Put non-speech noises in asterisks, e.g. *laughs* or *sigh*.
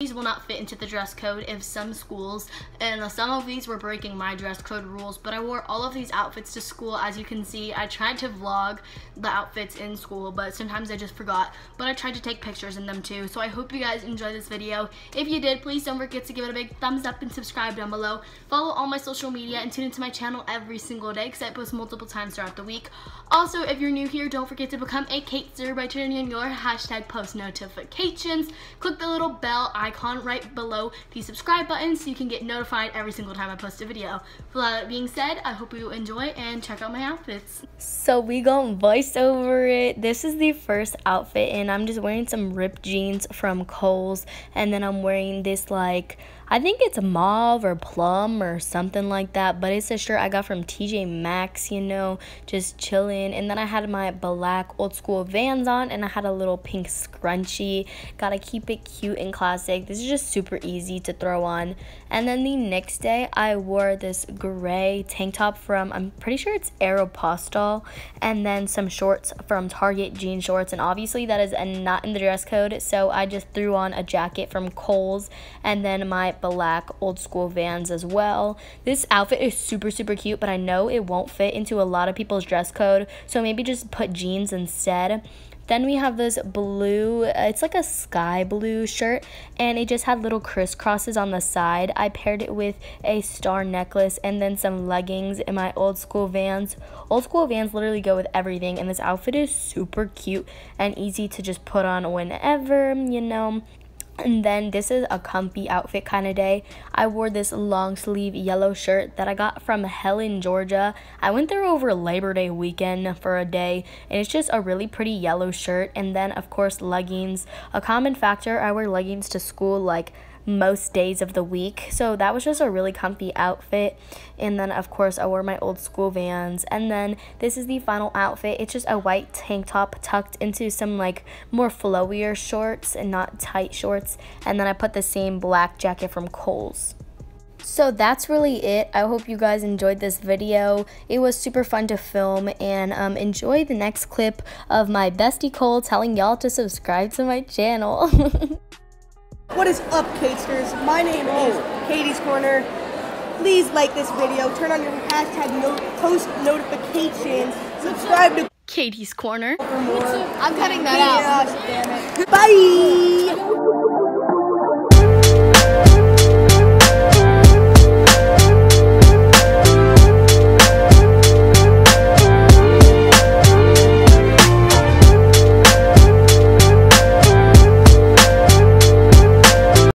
these will not fit into the dress code if some schools. And uh, some of these were breaking my dress code rules but I wore all of these outfits to school. As you can see I tried to vlog the outfits in school but sometimes I just forgot. But I tried to take pictures in them too. So I hope you guys enjoyed this video. If you did please don't forget to give it a big thumbs up and subscribe down below. Follow all my social media and tune into my channel every single day because I post multiple times throughout the week. Also if you're new here don't forget to become a Kateser by turning on your hashtag post notifications. Click the little bell icon right below the subscribe button so you can get notified every single time I post a video. With that being said, I hope you enjoy and check out my outfits. So we gonna voice over it. This is the first outfit and I'm just wearing some ripped jeans from Kohl's and then I'm wearing this like I think it's a mauve or plum or something like that, but it's a shirt I got from TJ Maxx, you know, just chilling. And then I had my black old school Vans on and I had a little pink scrunchie. Gotta keep it cute and classic. This is just super easy to throw on. And then the next day, I wore this gray tank top from, I'm pretty sure it's Aeropostale, and then some shorts from Target jean shorts. And obviously that is not in the dress code, so I just threw on a jacket from Kohl's and then my black old school Vans as well. This outfit is super, super cute, but I know it won't fit into a lot of people's dress code, so maybe just put jeans instead. Then we have this blue, uh, it's like a sky blue shirt, and it just had little crisscrosses on the side. I paired it with a star necklace and then some leggings in my old school Vans. Old school Vans literally go with everything, and this outfit is super cute and easy to just put on whenever, you know. And then this is a comfy outfit kind of day. I wore this long sleeve yellow shirt that I got from Helen, Georgia. I went there over Labor Day weekend for a day and it's just a really pretty yellow shirt. And then of course leggings. A common factor, I wear leggings to school like most days of the week. So that was just a really comfy outfit. And then, of course, I wore my old school vans. And then this is the final outfit. It's just a white tank top tucked into some like more flowier shorts and not tight shorts. And then I put the same black jacket from Kohl's. So that's really it. I hope you guys enjoyed this video. It was super fun to film and um, enjoy the next clip of my bestie Cole telling y'all to subscribe to my channel. *laughs* What is up, Katesters? My name is Caiti's Corner. Please like this video, turn on your hashtag no post notifications, subscribe to Caiti's Corner. for more. I'm cutting that out. Bye!